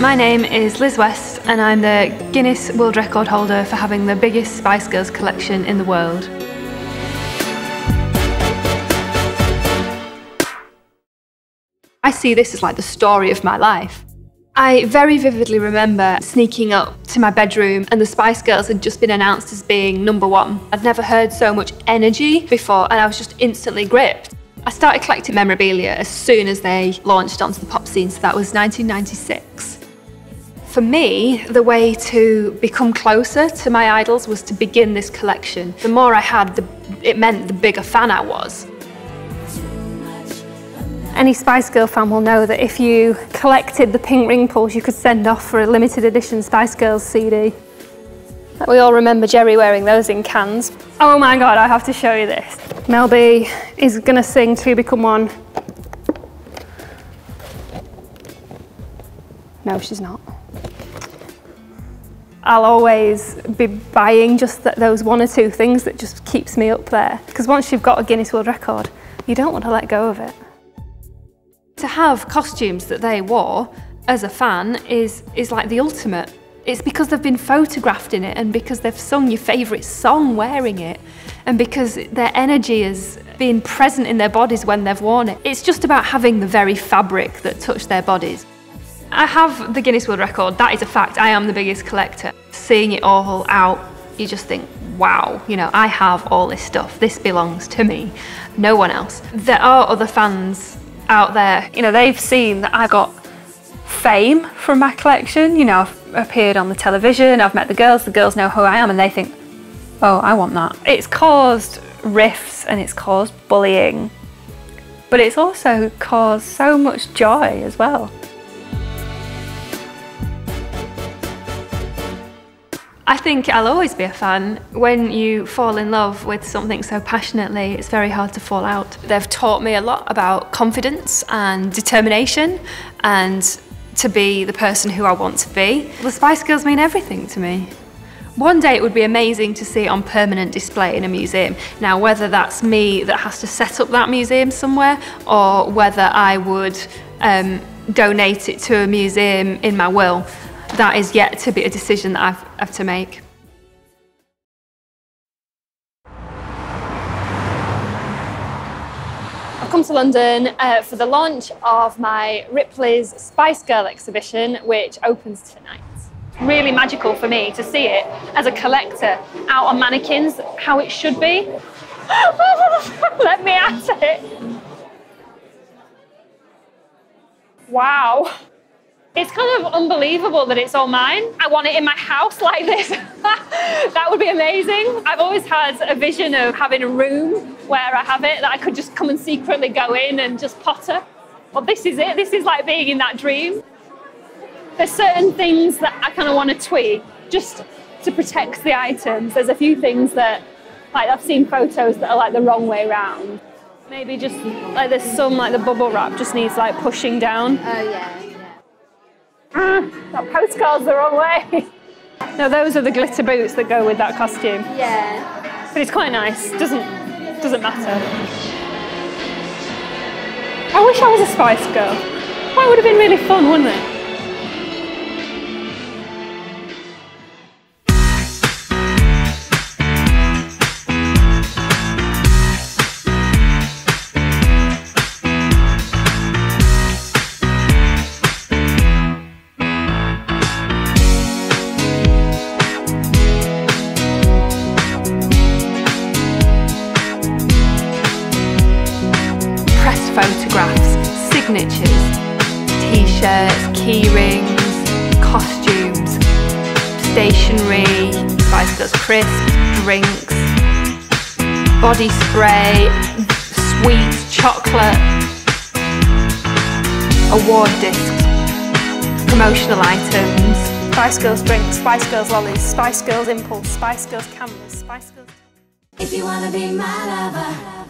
My name is Liz West and I'm the Guinness World Record holder for having the biggest Spice Girls collection in the world. I see this as like the story of my life. I very vividly remember sneaking up to my bedroom and the Spice Girls had just been announced as being number one. I'd never heard so much energy before and I was just instantly gripped. I started collecting memorabilia as soon as they launched onto the pop scene, so that was 1996. For me, the way to become closer to my idols was to begin this collection. The more I had, the, it meant the bigger fan I was. Any Spice Girl fan will know that if you collected the pink ring pulls, you could send off for a limited edition Spice Girls CD. We all remember Geri wearing those in cans. Oh my God, I have to show you this. Mel B is gonna sing Two Become One. No, she's not. I'll always be buying just th those one or two things that just keeps me up there. Because once you've got a Guinness World Record, you don't want to let go of it. To have costumes that they wore as a fan is, is like the ultimate. It's because they've been photographed in it and because they've sung your favourite song wearing it and because their energy has been present in their bodies when they've worn it. It's just about having the very fabric that touched their bodies. I have the Guinness World Record, that is a fact. I am the biggest collector. Seeing it all out, you just think, wow, you know, I have all this stuff. This belongs to me, no one else. There are other fans out there, you know, they've seen that I've got fame from my collection. You know, I've appeared on the television, I've met the girls, the girls know who I am, and they think, oh, I want that. It's caused rifts and it's caused bullying, but it's also caused so much joy as well. I think I'll always be a fan. When you fall in love with something so passionately, it's very hard to fall out. They've taught me a lot about confidence and determination and to be the person who I want to be. The Spice Girls mean everything to me. One day it would be amazing to see it on permanent display in a museum. Now, whether that's me that has to set up that museum somewhere or whether I would um, donate it to a museum in my will, that is yet to be a decision that I've, have to make. I've come to London uh, for the launch of my Ripley's Spice Girl exhibition, which opens tonight. Really magical for me to see it as a collector out on mannequins, how it should be. Let me at it. Wow. It's kind of unbelievable that it's all mine. I want it in my house like this. that would be amazing. I've always had a vision of having a room where I have it that I could just come and secretly go in and just potter. Well, this is it. This is like being in that dream. There's certain things that I kind of want to tweak just to protect the items. There's a few things that, like I've seen photos that are like the wrong way around. Maybe just like there's some like the bubble wrap just needs like pushing down. Oh yeah. Ah, that postcard's the wrong way. no, those are the glitter boots that go with that costume. Yeah. But it's quite nice. Doesn't doesn't matter. I wish I was a Spice Girl. That would have been really fun, wouldn't it? T-shirts, key rings, costumes, stationery, Spice Girls crisps, drinks, body spray, sweets, chocolate, award discs, promotional items. Spice Girls drinks, Spice Girls lollies, Spice Girls impulse, Spice Girls cameras, Spice Girls... If you wanna be my lover